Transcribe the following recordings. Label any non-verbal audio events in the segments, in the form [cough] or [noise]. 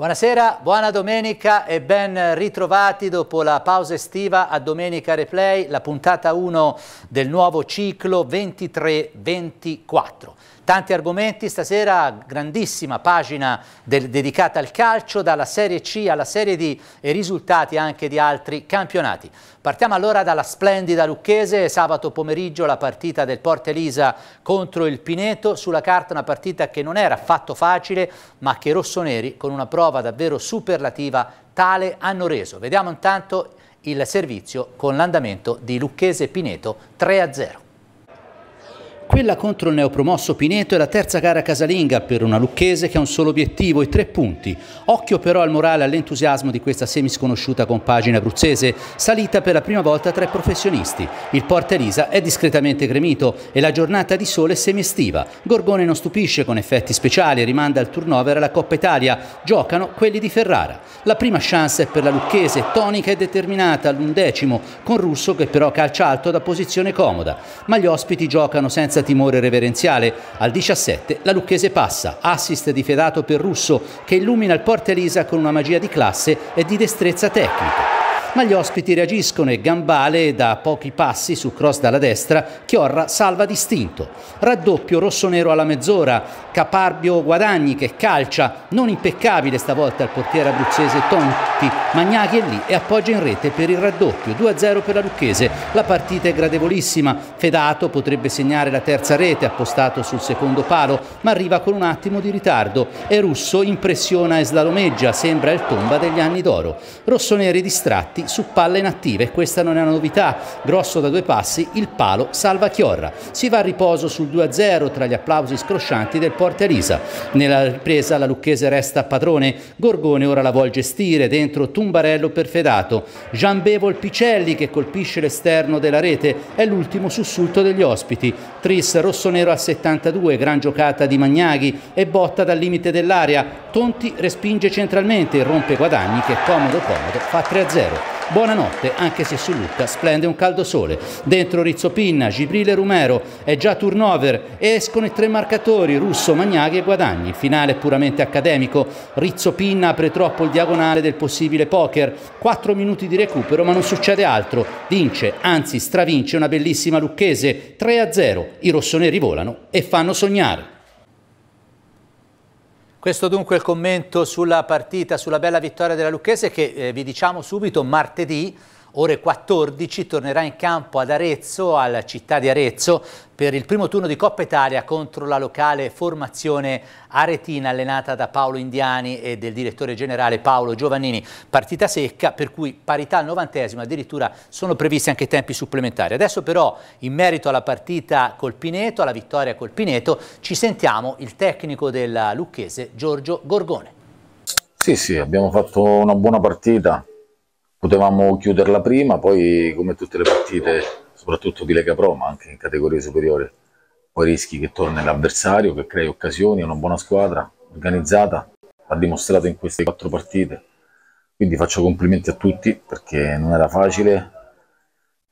Buonasera, buona domenica e ben ritrovati dopo la pausa estiva a Domenica Replay, la puntata 1 del nuovo ciclo 23-24. Tanti argomenti stasera, grandissima pagina del, dedicata al calcio, dalla Serie C alla Serie D e risultati anche di altri campionati. Partiamo allora dalla splendida Lucchese, sabato pomeriggio la partita del Porta Elisa contro il Pineto, sulla carta una partita che non era affatto facile, ma che i rossoneri con una prova davvero superlativa tale hanno reso. Vediamo intanto il servizio con l'andamento di Lucchese Pineto 3-0. Quella contro il neopromosso Pineto è la terza gara casalinga per una lucchese che ha un solo obiettivo, i tre punti. Occhio però al morale e all'entusiasmo di questa semisconosciuta compagine abruzzese, salita per la prima volta tra i professionisti. Il Porta Elisa è discretamente gremito e la giornata di sole semiestiva. Gorgone non stupisce con effetti speciali e rimanda il turnover alla Coppa Italia. Giocano quelli di Ferrara. La prima chance è per la lucchese, tonica e determinata all'undecimo, con Russo che però calcia alto da posizione comoda. Ma gli ospiti giocano senza senza timore reverenziale. Al 17 la Lucchese passa, assist di Fedato per Russo che illumina il Porta Elisa con una magia di classe e di destrezza tecnica ma gli ospiti reagiscono e Gambale da pochi passi su cross dalla destra, Chiorra salva distinto. Raddoppio rosso-nero alla mezz'ora, Caparbio Guadagni che calcia, non impeccabile stavolta il portiere abruzzese Tonti, Magnaghi è lì e appoggia in rete per il raddoppio, 2-0 per la Lucchese. La partita è gradevolissima, Fedato potrebbe segnare la terza rete appostato sul secondo palo, ma arriva con un attimo di ritardo. E Russo impressiona e slalomeggia, sembra il tomba degli anni d'oro. Rossoneri distratti avanti su palle inattive. Questa non è una novità. Grosso da due passi, il palo salva Chiorra. Si va a riposo sul 2-0 tra gli applausi scroscianti del Porta Elisa. Nella ripresa la Lucchese resta padrone. Gorgone ora la vuol gestire dentro Tumbarello perfedato. Gianbevo Picelli che colpisce l'esterno della rete è l'ultimo sussulto degli ospiti. Tris rossonero a 72, gran giocata di Magnaghi e botta dal limite dell'area. Tonti respinge centralmente e rompe Guadagni che comodo comodo fa 3-0. Buonanotte, anche se su Lucca splende un caldo sole. Dentro Rizzopinna, Gibrile Rumero, è già turnover, escono i tre marcatori, Russo, Magnaghi e Guadagni. Finale puramente accademico, Rizzopinna apre troppo il diagonale del possibile poker. Quattro minuti di recupero, ma non succede altro. Vince, anzi stravince una bellissima lucchese, 3-0. I rossoneri volano e fanno sognare. Questo dunque il commento sulla partita, sulla bella vittoria della Lucchese che eh, vi diciamo subito martedì ore 14 tornerà in campo ad Arezzo, alla città di Arezzo, per il primo turno di Coppa Italia contro la locale formazione aretina allenata da Paolo Indiani e del direttore generale Paolo Giovannini. Partita secca per cui parità al novantesimo, addirittura sono previsti anche tempi supplementari. Adesso però in merito alla partita col Pineto, alla vittoria col Pineto, ci sentiamo il tecnico della Lucchese Giorgio Gorgone. Sì, sì, abbiamo fatto una buona partita, potevamo chiuderla prima, poi come tutte le partite, soprattutto di Lega Pro, ma anche in categorie superiori, poi rischi che torni l'avversario, che crei occasioni, è una buona squadra, organizzata, ha dimostrato in queste quattro partite, quindi faccio complimenti a tutti perché non era facile,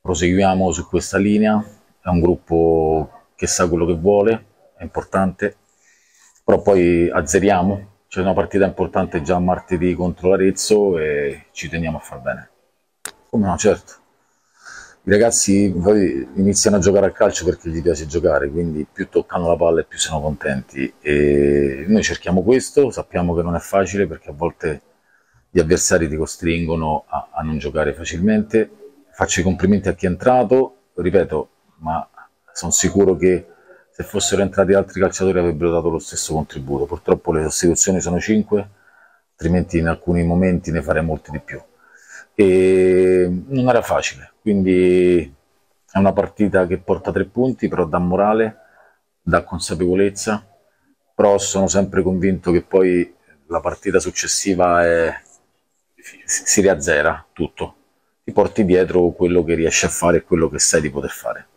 proseguiamo su questa linea, è un gruppo che sa quello che vuole, è importante, però poi azzeriamo, c'è una partita importante già martedì contro l'Arezzo e ci teniamo a far bene. Come no, certo. I ragazzi iniziano a giocare a calcio perché gli piace giocare, quindi più toccano la palla e più sono contenti. E noi cerchiamo questo, sappiamo che non è facile perché a volte gli avversari ti costringono a, a non giocare facilmente. Faccio i complimenti a chi è entrato, ripeto, ma sono sicuro che se fossero entrati altri calciatori avrebbero dato lo stesso contributo. Purtroppo le sostituzioni sono 5, altrimenti in alcuni momenti ne farei molti di più. E non era facile, quindi è una partita che porta tre punti, però dà morale, dà consapevolezza, però sono sempre convinto che poi la partita successiva è, si riazzera tutto, ti porti dietro quello che riesci a fare e quello che sai di poter fare.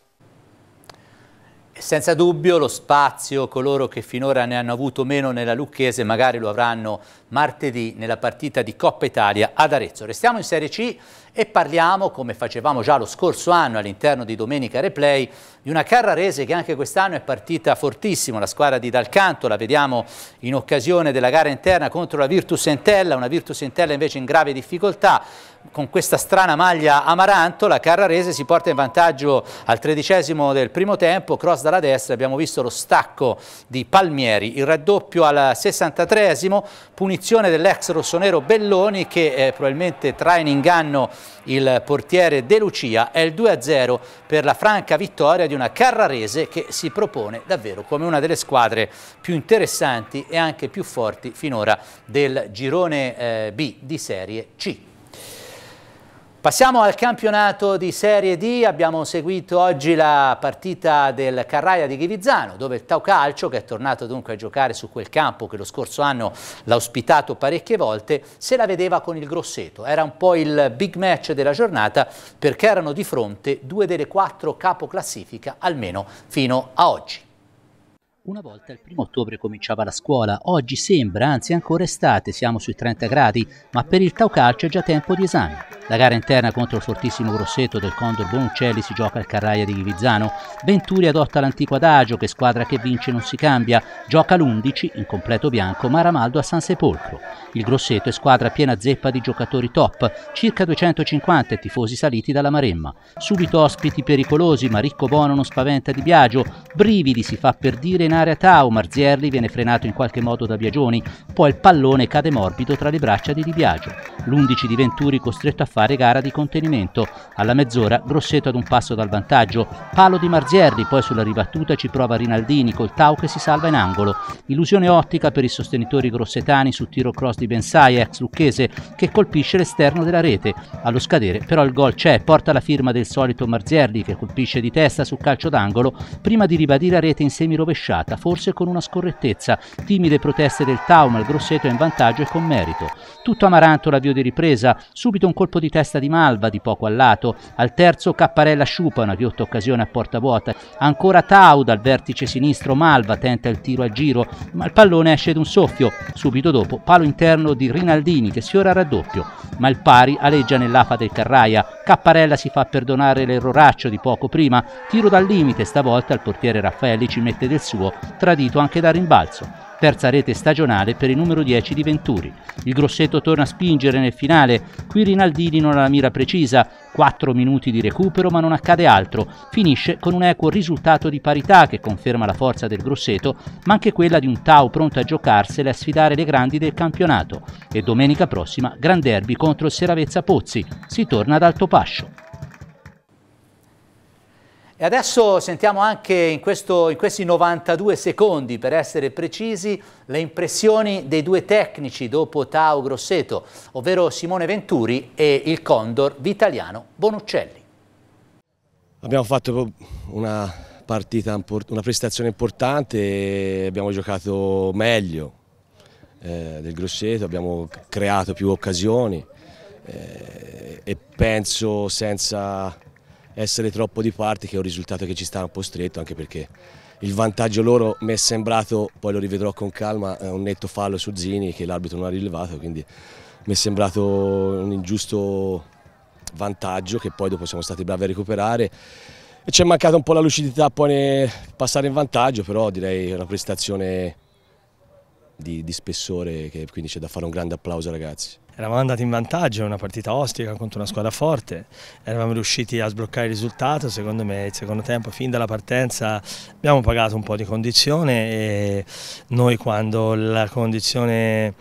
Senza dubbio lo spazio, coloro che finora ne hanno avuto meno nella Lucchese magari lo avranno martedì nella partita di Coppa Italia ad Arezzo. Restiamo in Serie C e parliamo, come facevamo già lo scorso anno all'interno di Domenica Replay, di una Carrarese che anche quest'anno è partita fortissimo, la squadra di Dalcanto, la vediamo in occasione della gara interna contro la Virtus Entella, una Virtus Entella invece in grave difficoltà, con questa strana maglia amaranto la Carrarese si porta in vantaggio al tredicesimo del primo tempo, cross dalla destra, abbiamo visto lo stacco di Palmieri, il raddoppio al 63esimo, punizione dell'ex rossonero Belloni che eh, probabilmente trae in inganno il portiere De Lucia, è il 2-0 per la franca vittoria di una Carrarese che si propone davvero come una delle squadre più interessanti e anche più forti finora del girone eh, B di Serie C. Passiamo al campionato di Serie D, abbiamo seguito oggi la partita del Carraia di Ghivizzano dove il Tau Calcio, che è tornato dunque a giocare su quel campo che lo scorso anno l'ha ospitato parecchie volte, se la vedeva con il Grosseto. Era un po' il big match della giornata perché erano di fronte due delle quattro capoclassifica almeno fino a oggi. Una volta il primo ottobre cominciava la scuola, oggi sembra, anzi ancora estate, siamo sui 30 gradi, ma per il Tau Calcio è già tempo di esami. La gara interna contro il fortissimo Grosseto del Condor Bonuccelli si gioca al Carraia di Ghivizzano. Venturi adotta l'antico adagio che squadra che vince non si cambia. Gioca l'11 in completo bianco Maramaldo a San Sepolcro. Il Grosseto è squadra piena zeppa di giocatori top, circa 250 tifosi saliti dalla Maremma. Subito ospiti pericolosi, ma Ricco Bono non spaventa di Biagio. Brividi si fa per dire in area Tau, Marzierli viene frenato in qualche modo da Biagioni, poi il pallone cade morbido tra le braccia di Di Biagio. L'11 di Venturi costretto a fare gara di contenimento. Alla mezz'ora Grosseto ad un passo dal vantaggio. Palo di Marzierli, poi sulla ribattuta ci prova Rinaldini col Tau che si salva in angolo. Illusione ottica per i sostenitori grossetani su tiro cross di Bensai, ex lucchese, che colpisce l'esterno della rete. Allo scadere però il gol c'è, porta la firma del solito Marzierli che colpisce di testa sul calcio d'angolo prima di ribadire a rete in semi rovesciata, forse con una scorrettezza. Timide proteste del Tau, ma il Grosseto è in vantaggio e con merito. Tutto amaranto l'avvio di ripresa, subito un colpo di testa di Malva di poco al lato, al terzo Capparella sciupa una ghiotta occasione a porta vuota, ancora Tau dal vertice sinistro Malva tenta il tiro a giro, ma il pallone esce d'un soffio, subito dopo palo interno di Rinaldini che sfiora il raddoppio, ma il pari aleggia nell'afa del Carraia, Capparella si fa perdonare l'erroraccio di poco prima, tiro dal limite, stavolta il portiere Raffaelli ci mette del suo, tradito anche da rimbalzo terza rete stagionale per il numero 10 di Venturi. Il Grosseto torna a spingere nel finale, qui Rinaldini non ha la mira precisa, 4 minuti di recupero ma non accade altro, finisce con un equo risultato di parità che conferma la forza del Grosseto, ma anche quella di un Tau pronto a giocarsele e a sfidare le grandi del campionato. E domenica prossima Gran Derby contro il Seravezza Pozzi, si torna ad Altopascio. E adesso sentiamo anche in, questo, in, questi 92 secondi, per essere precisi, le impressioni dei due tecnici dopo Tao Grosseto, ovvero Simone Venturi e il Condor Vitaliano Bonuccelli. Abbiamo fatto una partita, una prestazione importante, abbiamo giocato meglio eh, del Grosseto, abbiamo creato più occasioni eh, e penso senza essere troppo di parte che è un risultato che ci sta un po' stretto anche perché il vantaggio loro mi è sembrato, poi lo rivedrò con calma, un netto fallo su Zini che l'arbitro non ha rilevato quindi mi è sembrato un ingiusto vantaggio che poi dopo siamo stati bravi a recuperare. E ci è mancata un po' la lucidità poi nel passare in vantaggio però direi una prestazione di, di spessore che quindi c'è da fare un grande applauso ragazzi. Eravamo andati in vantaggio, una partita ostica contro una squadra forte, eravamo riusciti a sbloccare il risultato, secondo me il secondo tempo, fin dalla partenza abbiamo pagato un po' di condizione e noi quando la condizione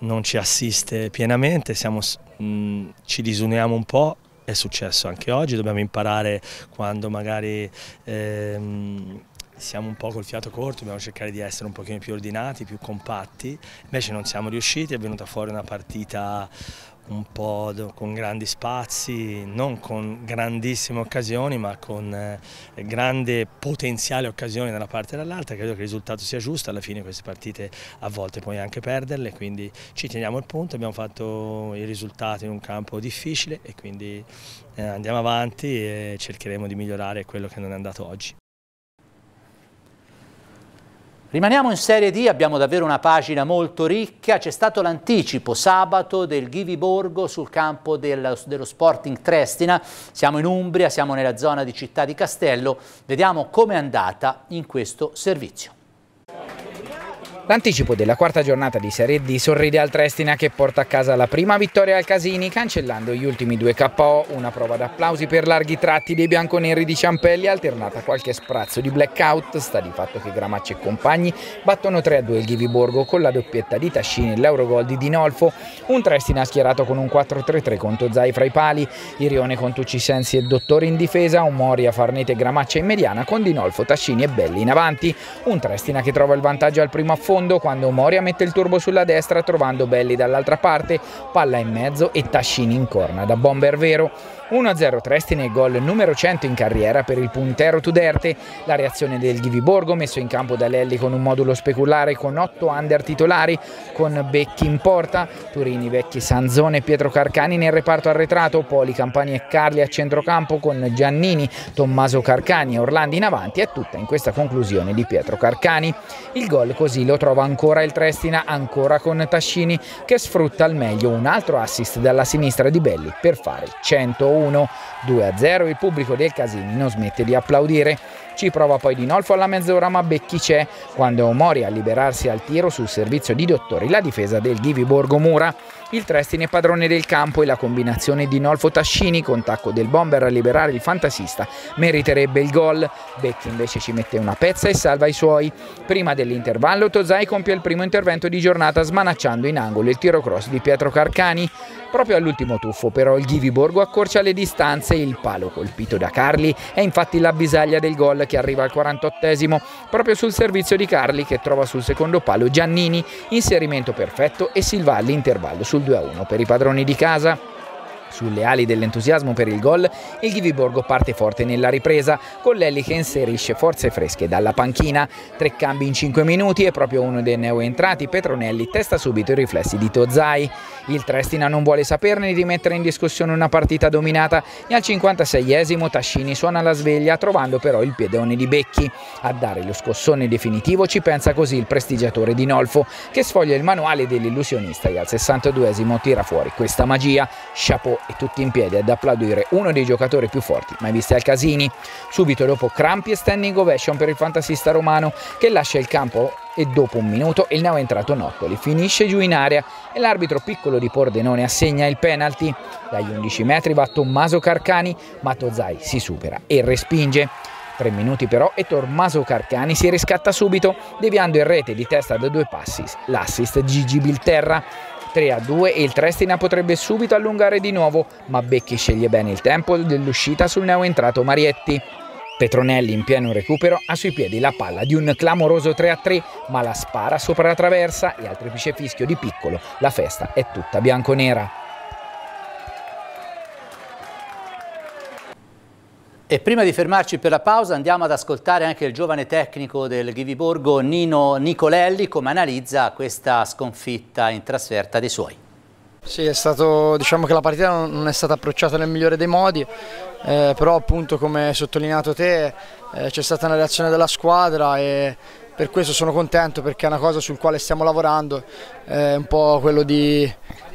non ci assiste pienamente siamo, mh, ci disuniamo un po', è successo anche oggi, dobbiamo imparare quando magari... Ehm, siamo un po' col fiato corto, dobbiamo cercare di essere un pochino più ordinati, più compatti, invece non siamo riusciti, è venuta fuori una partita un po' con grandi spazi, non con grandissime occasioni ma con eh, grande potenziale occasioni da una parte e dall'altra, credo che il risultato sia giusto, alla fine queste partite a volte puoi anche perderle, quindi ci teniamo il punto, abbiamo fatto i risultati in un campo difficile e quindi eh, andiamo avanti e cercheremo di migliorare quello che non è andato oggi. Rimaniamo in Serie D, abbiamo davvero una pagina molto ricca, c'è stato l'anticipo sabato del Ghivi Borgo sul campo del, dello Sporting Trestina, siamo in Umbria, siamo nella zona di Città di Castello, vediamo com'è andata in questo servizio. L'anticipo della quarta giornata di Serie D sorride al Trestina che porta a casa la prima vittoria al Casini cancellando gli ultimi due KO, una prova d'applausi per larghi tratti dei bianconeri di Ciampelli alternata a qualche sprazzo di blackout, sta di fatto che Gramacci e compagni battono 3-2 il Ghiviborgo con la doppietta di Tascini e l'Eurogol di Dinolfo, un Trestina schierato con un 4-3-3 con Tozai fra i pali, Irione con Tucci Sensi e Dottore in difesa, un Moria, Farnete e Gramaccia in mediana con Dinolfo, Tascini e Belli in avanti, un Trestina che trova il vantaggio al primo affondo fondo quando Moria mette il turbo sulla destra trovando Belli dall'altra parte, palla in mezzo e Tascini in corna da bomber vero. 1-0 Trestine, gol numero 100 in carriera per il puntero Tuderte. La reazione del Ghiviborgo messo in campo da Lelli con un modulo speculare con 8 under titolari, con Becchi in porta, Turini, Vecchi, Sanzone e Pietro Carcani nel reparto arretrato, Poli, Campani e Carli a centrocampo con Giannini, Tommaso Carcani e Orlandi in avanti. È tutta in questa conclusione di Pietro Carcani. Il gol così lo trova ancora il Trestina, ancora con Tascini che sfrutta al meglio un altro assist dalla sinistra di Belli per fare 101. 1, 2-0 il pubblico del Casini non smette di applaudire. Ci prova poi Di Nolfo alla mezz'ora ma Becchi c'è quando Mori a liberarsi al tiro sul servizio di Dottori la difesa del Ghivi Borgo Mura. Il Trestine è padrone del campo e la combinazione di Nolfo Tascini con tacco del bomber a liberare il fantasista meriterebbe il gol. Becchi invece ci mette una pezza e salva i suoi. Prima dell'intervallo Tozai compie il primo intervento di giornata smanacciando in angolo il tiro cross di Pietro Carcani. Proprio all'ultimo tuffo però il Ghivi Borgo accorcia le distanze e il palo colpito da Carli è infatti l'avvisaglia del gol che arriva al 48esimo proprio sul servizio di Carli che trova sul secondo palo Giannini, inserimento perfetto e Silva all'intervallo sul 2-1 per i padroni di casa. Sulle ali dell'entusiasmo per il gol, il Ghiviborgo parte forte nella ripresa, con Lelli che inserisce forze fresche dalla panchina. Tre cambi in 5 minuti e proprio uno dei neoentrati, Petronelli, testa subito i riflessi di Tozai. Il Trestina non vuole saperne di mettere in discussione una partita dominata e al 56esimo Tascini suona la sveglia trovando però il piedone di Becchi. A dare lo scossone definitivo ci pensa così il prestigiatore di Nolfo che sfoglia il manuale dell'illusionista e al 62esimo tira fuori questa magia. Chapeau e tutti in piedi ad applaudire uno dei giocatori più forti mai visti al Casini. Subito dopo crampi e standing ovation per il fantasista romano che lascia il campo e dopo un minuto il neoentrato Nottoli finisce giù in area e l'arbitro piccolo di Pordenone assegna il penalty. Dagli 11 metri va Tommaso Carcani, ma Tozai si supera e respinge. Tre minuti però e Tommaso Carcani si riscatta subito, deviando in rete di testa da due passi l'assist Gigi Bilterra. 3 a 2 e il Trestina potrebbe subito allungare di nuovo, ma Becchi sceglie bene il tempo dell'uscita sul neoentrato Marietti. Petronelli in pieno recupero ha sui piedi la palla di un clamoroso 3 a 3, ma la spara sopra la traversa e al triplice fischio di piccolo la festa è tutta bianconera. E prima di fermarci per la pausa andiamo ad ascoltare anche il giovane tecnico del Ghiviborgo Nino Nicolelli come analizza questa sconfitta in trasferta dei suoi. Sì, è stato, diciamo che la partita non è stata approcciata nel migliore dei modi, eh, però appunto come hai sottolineato te eh, c'è stata una reazione della squadra e per questo sono contento perché è una cosa sul quale stiamo lavorando, è un po' quello di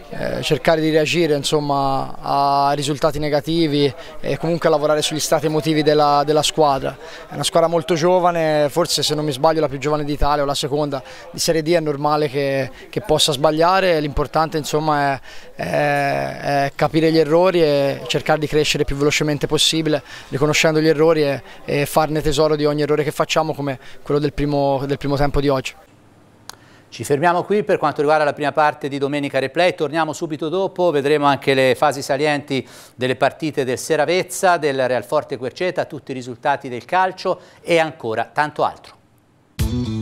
eh, cercare di reagire insomma, a risultati negativi e comunque lavorare sugli stati emotivi della, della, squadra. È una squadra molto giovane, forse se non mi sbaglio la più giovane d'Italia o la seconda di Serie D, è normale che, che possa sbagliare, l'importante è, è, è, capire gli errori e cercare di crescere più velocemente possibile, riconoscendo gli errori e, e farne tesoro di ogni errore che facciamo come quello del primo, del primo tempo di oggi. Ci fermiamo qui per quanto riguarda la prima parte di Domenica Replay, torniamo subito dopo, vedremo anche le fasi salienti delle partite del Seravezza, del Real Forte Querceta, tutti i risultati del calcio e ancora tanto altro.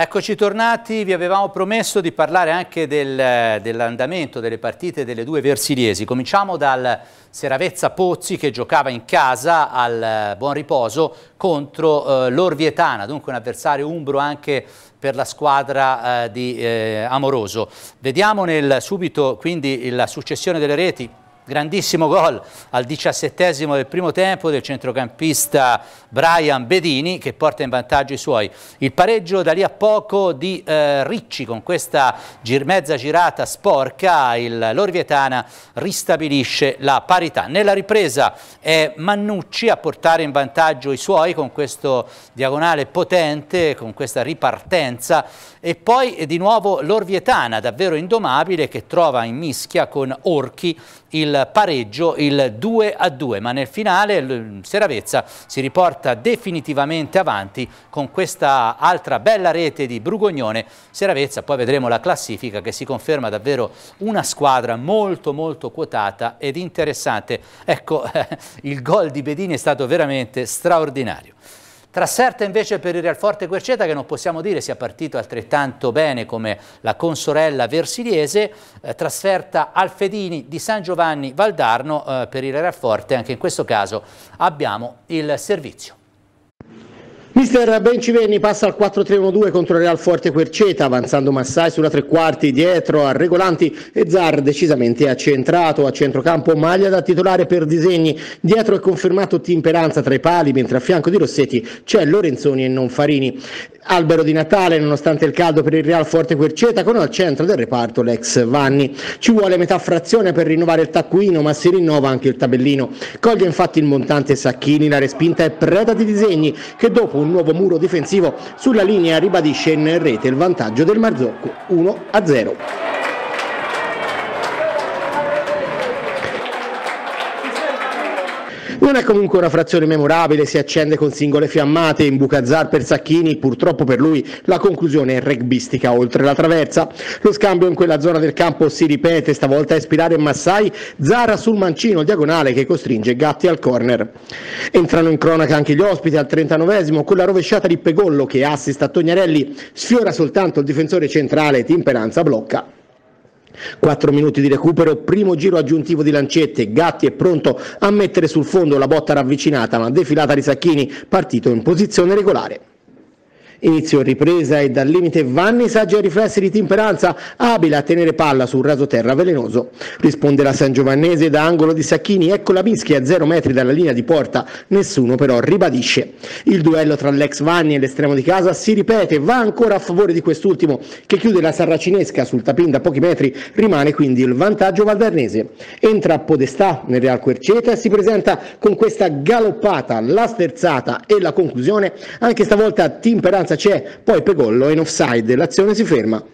Eccoci tornati, vi avevamo promesso di parlare anche del, dell'andamento delle partite delle due Versiliesi. Cominciamo dal Seravezza Pozzi che giocava in casa al buon riposo contro eh, l'Orvietana, dunque un avversario umbro anche per la squadra eh, di eh, Amoroso. Vediamo nel, subito quindi la successione delle reti grandissimo gol al diciassettesimo del primo tempo del centrocampista Brian Bedini che porta in vantaggio i suoi. Il pareggio da lì a poco di eh, Ricci con questa gir mezza girata sporca, l'Orvietana ristabilisce la parità. Nella ripresa è Mannucci a portare in vantaggio i suoi con questo diagonale potente, con questa ripartenza e poi di nuovo l'Orvietana davvero indomabile che trova in mischia con Orchi il pareggio, il 2 a 2, ma nel finale Seravezza si riporta definitivamente avanti con questa altra bella rete di Brugognone. Seravezza, poi vedremo la classifica che si conferma davvero una squadra molto molto quotata ed interessante. Ecco, [laughs] il gol di Bedini è stato veramente straordinario. Trasferta invece per il Realforte Querceta che non possiamo dire sia partito altrettanto bene come la consorella versiliese, eh, trasferta Alfedini di San Giovanni Valdarno eh, per il Realforte, anche in questo caso abbiamo il servizio. Mister Bencivenni passa al 4-3-1-2 contro il Real Forte Querceta, avanzando Massai sulla tre quarti dietro a Regolanti e Zar decisamente accentrato a centrocampo, maglia da titolare per disegni. Dietro è confermato Timperanza tra i pali, mentre a fianco di Rossetti c'è Lorenzoni e non Farini. Albero di Natale, nonostante il caldo per il Real Forte Querceta, con al centro del reparto l'ex Vanni. Ci vuole metà frazione per rinnovare il taccuino, ma si rinnova anche il tabellino. Coglie infatti il montante Sacchini, la respinta è preda di disegni, che dopo un nuovo muro difensivo sulla linea ribadisce in rete il vantaggio del Marzocco 1 Non è comunque una frazione memorabile, si accende con singole fiammate, in Bucazar per Sacchini, purtroppo per lui la conclusione è rugbistica oltre la traversa. Lo scambio in quella zona del campo si ripete, stavolta a ispirare Massai, Zara sul mancino diagonale che costringe Gatti al corner. Entrano in cronaca anche gli ospiti al 39esimo con la rovesciata di Pegollo che assista a Tognarelli, sfiora soltanto il difensore centrale, Timperanza blocca. 4 minuti di recupero, primo giro aggiuntivo di lancette, Gatti è pronto a mettere sul fondo la botta ravvicinata ma defilata di Sacchini, partito in posizione regolare. Inizio ripresa e dal limite Vanni saggi ai riflessi di timperanza, abile a tenere palla sul raso terra velenoso. Risponde la San Giovannese da angolo di Sacchini, ecco la mischia a zero metri dalla linea di porta, nessuno però ribadisce. Il duello tra l'ex Vanni e l'estremo di casa si ripete, va ancora a favore di quest'ultimo che chiude la sarracinesca sul tapin da pochi metri, rimane quindi il vantaggio valdarnese. Entra a Podestà nel Real Querceta e si presenta con questa galoppata, la sterzata e la conclusione, anche stavolta timperanza c'è, poi Pegollo è in offside, l'azione si ferma.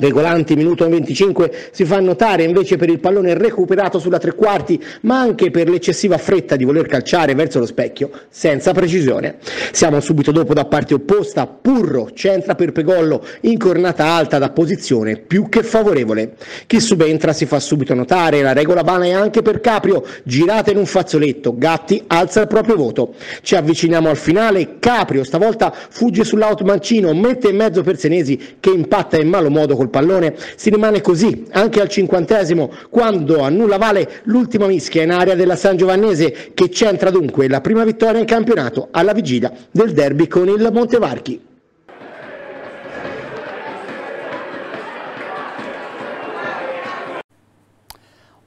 Regolanti, minuto 25, si fa notare invece per il pallone recuperato sulla tre quarti, ma anche per l'eccessiva fretta di voler calciare verso lo specchio, senza precisione. Siamo subito dopo da parte opposta, Purro centra per Pegollo, in cornata alta da posizione più che favorevole. Chi subentra si fa subito notare, la regola vana è anche per Caprio, girata in un fazzoletto, Gatti alza il proprio voto. Ci avviciniamo al finale, Caprio stavolta fugge sull'out mancino, mette in mezzo per Senesi che impatta in malo modo col col pallone, si rimane così anche al cinquantesimo quando a nulla vale l'ultima mischia in area della San Giovannese che centra dunque la prima vittoria in campionato alla vigilia del derby con il Montevarchi.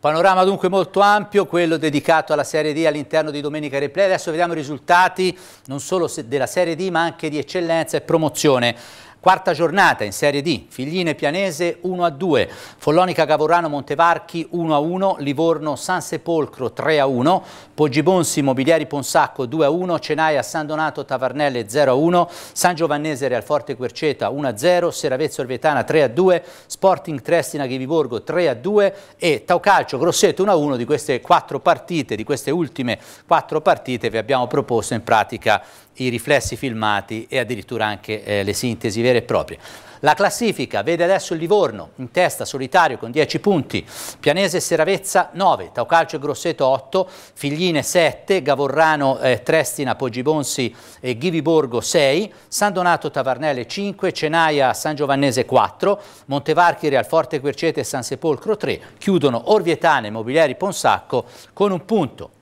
Panorama dunque molto ampio, quello dedicato alla Serie D all'interno di Domenica Replay. Adesso vediamo i risultati non solo della Serie D ma anche di eccellenza e promozione. Quarta giornata in Serie D, Figline Pianese 1-2, Follonica Cavorano Montevarchi 1-1, Livorno San Sepolcro 3-1, Poggibonsi Mobiliari Ponsacco 2-1, Cenaia San Donato Tavarnelle 0-1, San Giovannese Realforte Querceta 1-0, Seravezzo Orvetana 3-2, Sporting Trestina Ghiviborgo 3-2 e Taucalcio Grosseto 1-1 di queste quattro partite, di queste ultime quattro partite vi abbiamo proposto in pratica i riflessi filmati e addirittura anche eh, le sintesi vere e proprie. La classifica vede adesso il Livorno in testa solitario con 10 punti, Pianese e Seravezza 9, Taucalcio e Grosseto 8, Figline 7, Gavorrano, eh, Trestina, Poggibonsi e Ghiviborgo 6, San Donato Tavarnelle 5, Cenaia, San Giovannese 4, Montevarchi, Realforte Quercete e San Sepolcro 3, chiudono Orvietane e Mobiliari Ponsacco con un punto.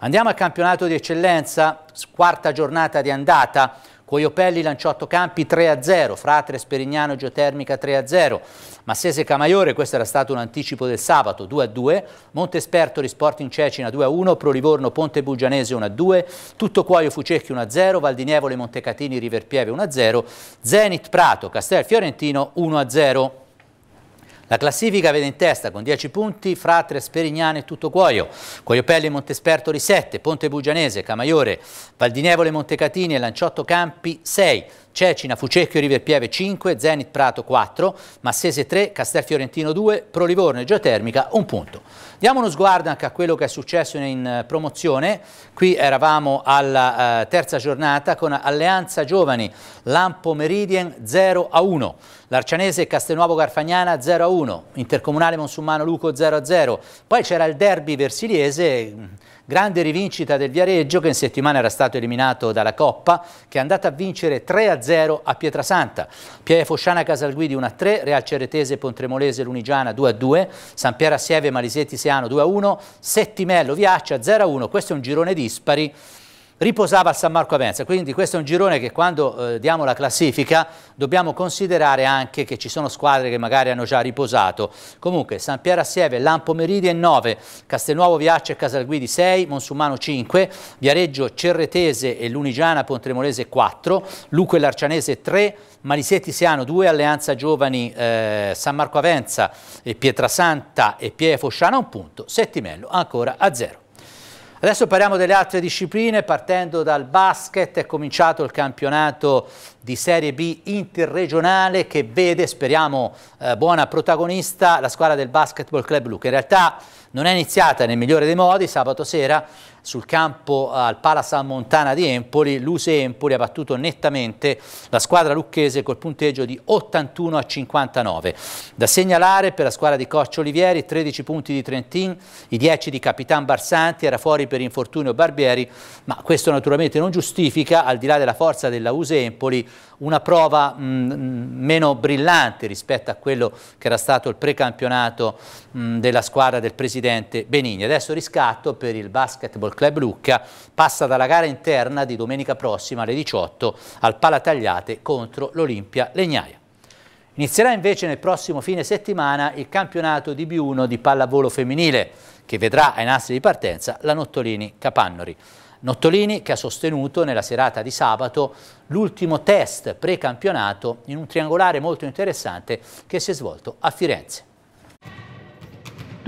Andiamo al campionato di eccellenza, quarta giornata di andata, Cuoiopelli Lanciotto Campi 3-0, Fratre Sperignano Geotermica 3-0, Massese Camaiore, questo era stato un anticipo del sabato 2-2, Montesperto Sporting Cecina 2-1, Prolivorno Ponte Bugianese 1-2, Tutto Cuoio Fucecchi 1-0, Valdinievole Montecatini Riverpieve 1-0, Zenit Prato Castel Fiorentino 1-0. La classifica vede in testa con 10 punti Fratre, Sperignano e Tutto Cuoio, Cuoiopelli, Montespertori 7, Ponte Bugianese, Camaiore, Valdinevole, Montecatini e Lanciotto Campi 6, Cecina, Fucecchio, Riverpieve 5, Zenit Prato 4, Massese 3, Castelfiorentino 2, Prolivorno e Geotermica 1 punto. Diamo uno sguardo anche a quello che è successo in eh, promozione. Qui eravamo alla uh, terza giornata con Alleanza Giovani, Lampo Meridien 0 a 1. L'Arcianese Castelnuovo Garfagnana 0 a 1. Intercomunale Monsummano Luco 0 a 0. Poi c'era il derby versiliese Grande rivincita del Viareggio che in settimana era stato eliminato dalla Coppa, che è andata a vincere 3-0 a Pietrasanta. Pieve Fosciana Casalguidi 1-3, Real Ceretese Pontremolese Lunigiana 2-2, San Piero Assieve Malisetti Seano 2-1, Settimello Viaccia 0-1. Questo è un girone dispari riposava al San Marco Avenza, quindi questo è un girone che quando eh, diamo la classifica dobbiamo considerare anche che ci sono squadre che magari hanno già riposato. Comunque San Piero Assieve, Lampo Meridien 9, Castelnuovo Viaccia e Casalguidi 6, Monsumano 5, Viareggio Cerretese e Lunigiana Pontremolese 4, Luco e Larcianese 3, Malisetti Siano 2, Alleanza Giovani eh, San Marco Avenza e Pietrasanta e Pieve Fosciana 1 punto, Settimello ancora a 0. Adesso parliamo delle altre discipline, partendo dal basket è cominciato il campionato di Serie B interregionale che vede, speriamo, eh, buona protagonista la squadra del Basketball Club Blu, che in realtà non è iniziata nel migliore dei modi, sabato sera sul campo al Pala Montana di Empoli, l'Use Empoli ha battuto nettamente la squadra lucchese col punteggio di 81 a 59. Da segnalare per la squadra di Coccio Olivieri 13 punti di Trentin, i 10 di Capitan Barsanti, era fuori per infortunio Barbieri, ma questo naturalmente non giustifica, al di là della forza della Use Empoli, una prova mh, mm, meno brillante rispetto a quello che era stato il precampionato mh, della squadra del presidente Benigni. Adesso riscatto per il Basketball Club Lucca passa dalla gara interna di domenica prossima alle 18 al Palatagliate contro l'Olimpia Legnaia. Inizierà invece nel prossimo fine settimana il campionato di B1 di pallavolo femminile che vedrà ai nastri di partenza la Nottolini Capannori. Nottolini che ha sostenuto nella serata di sabato l'ultimo test precampionato in un triangolare molto interessante che si è svolto a Firenze.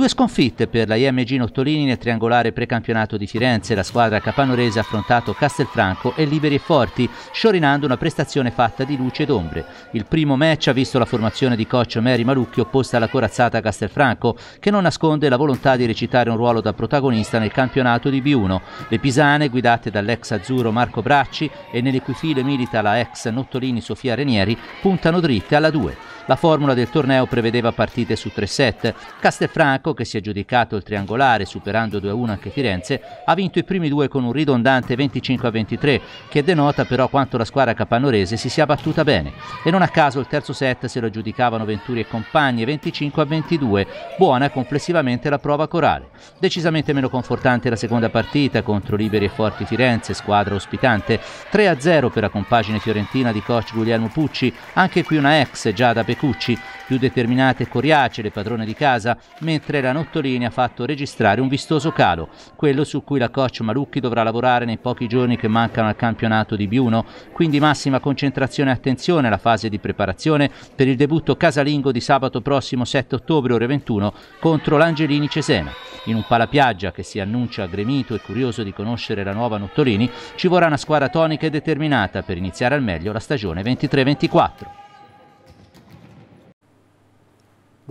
Due sconfitte per la IMG Nottolini nel triangolare precampionato di Firenze. La squadra capanorese ha affrontato Castelfranco e Liberi e Forti, sciorinando una prestazione fatta di luce ed ombre. Il primo match ha visto la formazione di coach Mary Malucchi opposta alla corazzata Castelfranco, che non nasconde la volontà di recitare un ruolo da protagonista nel campionato di B1. Le pisane, guidate dall'ex azzurro Marco Bracci e nelle cui file milita la ex Nottolini Sofia Renieri, puntano dritte alla 2. La formula del torneo prevedeva partite su tre set. Castelfranco, che si è giudicato il triangolare superando 2-1 anche Firenze, ha vinto i primi due con un ridondante 25-23, che denota però quanto la squadra capanorese si sia battuta bene. E non a caso il terzo set se lo giudicavano Venturi e compagni 25-22, buona complessivamente la prova corale. Decisamente meno confortante la seconda partita contro Liberi e Forti Firenze, squadra ospitante, 3-0 per la compagine fiorentina di coach Guglielmo Pucci, anche qui una ex già da Pecucci Cucci, più determinate e coriacee, le padrone di casa, mentre la Nottolini ha fatto registrare un vistoso calo, quello su cui la coach Malucchi dovrà lavorare nei pochi giorni che mancano al campionato di B1, quindi massima concentrazione e attenzione alla fase di preparazione per il debutto casalingo di sabato prossimo 7 ottobre ore 21 contro l'Angelini Cesena. In un palapiaggia che si annuncia gremito e curioso di conoscere la nuova Nottolini, ci vorrà una squadra tonica e determinata per iniziare al meglio la stagione 23-24.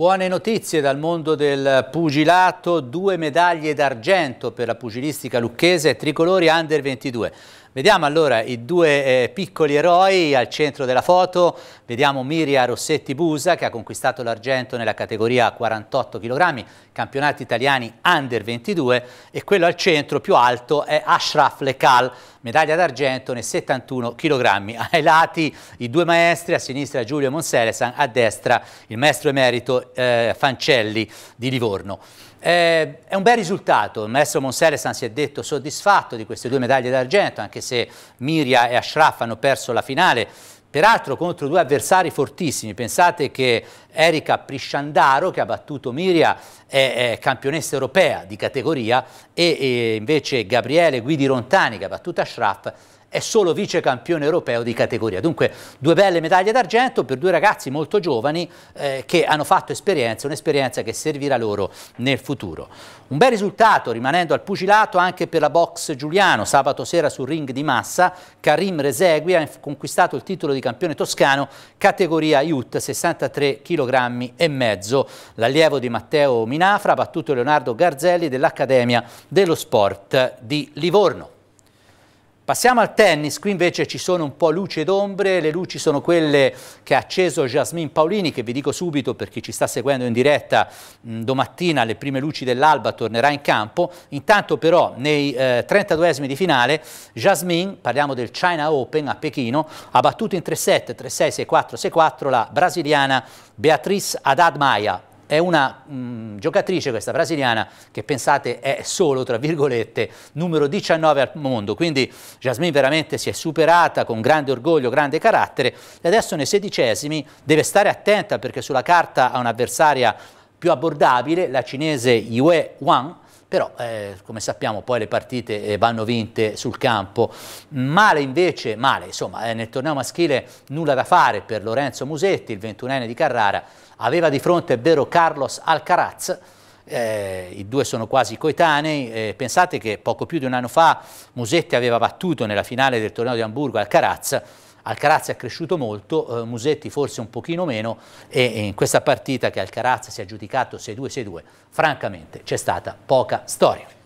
Buone notizie dal mondo del pugilato, due medaglie d'argento per la pugilistica lucchese, tricolori under 22. Vediamo allora i due eh, piccoli eroi al centro della foto, vediamo Miria Rossetti Busa che ha conquistato l'argento nella categoria 48 kg, campionati italiani under 22 e quello al centro più alto è Ashraf Lekal, medaglia d'argento nei 71 kg. [laughs] Ai lati i due maestri, a sinistra Giulio Monselesan, a destra il maestro emerito eh, Fancelli di Livorno. Eh, è un bel risultato, il maestro Monselesan si è detto soddisfatto di queste due medaglie d'argento, anche se Miria e Ashraf hanno perso la finale, peraltro contro due avversari fortissimi. Pensate che Erika Prisciandaro, che ha battuto Miria, è, è campionessa europea di categoria, e, e invece Gabriele Guidi Rontani, che ha battuto Ashraf, è solo vice campione europeo di categoria. Dunque due belle medaglie d'argento per due ragazzi molto giovani eh, che hanno fatto esperienza, un'esperienza che servirà loro nel futuro. Un bel risultato rimanendo al pugilato anche per la box Giuliano, sabato sera sul ring di massa, Karim Resegui ha conquistato il titolo di campione toscano categoria Youth 63 kg e mezzo. L'allievo di Matteo Minafra ha battuto Leonardo Garzelli dell'Accademia dello Sport di Livorno. Passiamo al tennis, qui invece ci sono un po' luci ed ombre, le luci sono quelle che ha acceso Jasmine Paolini, che vi dico subito per chi ci sta seguendo in diretta, mh, domattina alle prime luci dell'alba tornerà in campo, intanto però nei eh, 32esimi di finale Jasmine, parliamo del China Open a Pechino, ha battuto in 3-7, 3-6, 6-4, 6-4 la brasiliana Beatriz Haddad Maia, è una mh, mm, giocatrice questa brasiliana che pensate è solo, tra virgolette, numero 19 al mondo, quindi Jasmine veramente si è superata con grande orgoglio, grande carattere e adesso nei sedicesimi deve stare attenta perché sulla carta ha un'avversaria più abbordabile, la cinese Yue Wang, però eh, come sappiamo poi le partite eh, vanno vinte sul campo. Male invece, male, insomma, eh, nel torneo maschile nulla da fare per Lorenzo Musetti, il 21enne di Carrara, aveva di fronte, vero, Carlos Alcaraz, eh, i due sono quasi coetanei, eh, pensate che poco più di un anno fa Musetti aveva battuto nella finale del torneo di Hamburgo Alcaraz, Alcaraz è cresciuto molto, eh, Musetti forse un pochino meno e, e in questa partita che Alcaraz si è aggiudicato 6-2-6-2, francamente c'è stata poca storia.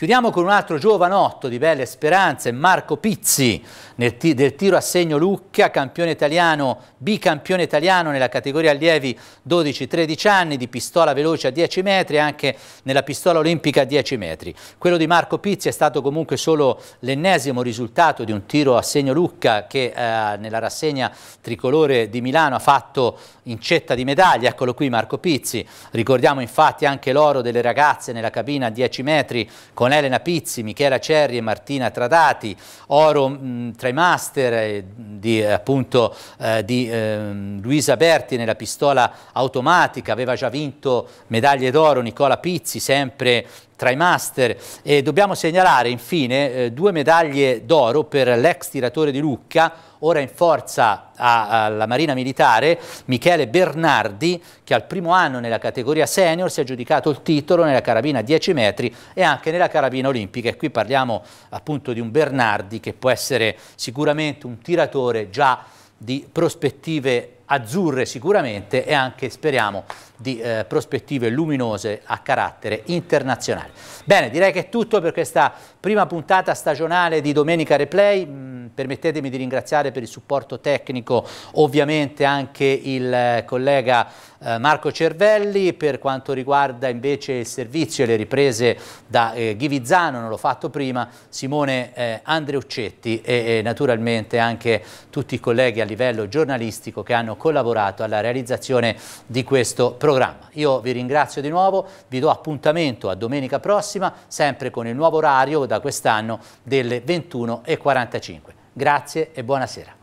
Chiudiamo con un altro giovanotto di belle speranze, Marco Pizzi, del tiro a segno Lucca, campione italiano, bicampione italiano nella categoria allievi 12-13 anni, di pistola veloce a 10 metri e anche nella pistola olimpica a 10 metri. Quello di Marco Pizzi è stato comunque solo l'ennesimo risultato di un tiro a segno Lucca che eh, nella rassegna tricolore di Milano ha fatto incetta di medaglie, eccolo qui Marco Pizzi, ricordiamo infatti anche l'oro delle ragazze nella cabina a 10 metri con Elena Pizzi, Michela Cerri e Martina Tradati, oro mh, tra i master eh, di, appunto, eh, di eh, Luisa Berti nella pistola automatica, aveva già vinto medaglie d'oro Nicola Pizzi, sempre tra i master e dobbiamo segnalare infine eh, due medaglie d'oro per l'ex tiratore di Lucca, ora in forza alla Marina Militare, Michele Bernardi, che al primo anno nella categoria senior si è aggiudicato il titolo nella carabina 10 metri e anche nella carabina olimpica. E qui parliamo appunto di un Bernardi che può essere sicuramente un tiratore già di prospettive azzurre sicuramente e anche speriamo di eh, prospettive luminose a carattere internazionale. Bene, direi che è tutto per questa prima puntata stagionale di Domenica Replay. Mm, permettetemi di ringraziare per il supporto tecnico ovviamente anche il eh, collega eh, Marco Cervelli, per quanto riguarda invece il servizio e le riprese da eh, Ghivizzano, non l'ho fatto prima, Simone eh, Andreuccetti e, e naturalmente anche tutti i colleghi a livello giornalistico che hanno collaborato alla realizzazione di questo programma. Io vi ringrazio di nuovo, vi do appuntamento a domenica prossima, sempre con il nuovo orario da quest'anno delle 21.45. Grazie e buonasera.